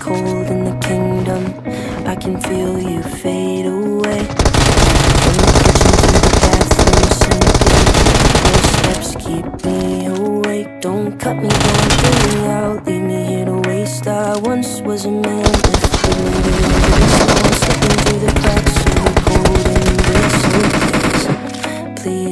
cold in the kingdom. I can feel you fade away. From the kitchen to the bathroom sinking. Your steps keep me awake. Don't cut me down, bring me out, leave me here to waste. I once was a man slipping through the cracks of your cold embrace. Please,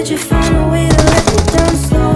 Could you find a way to let me down slowly?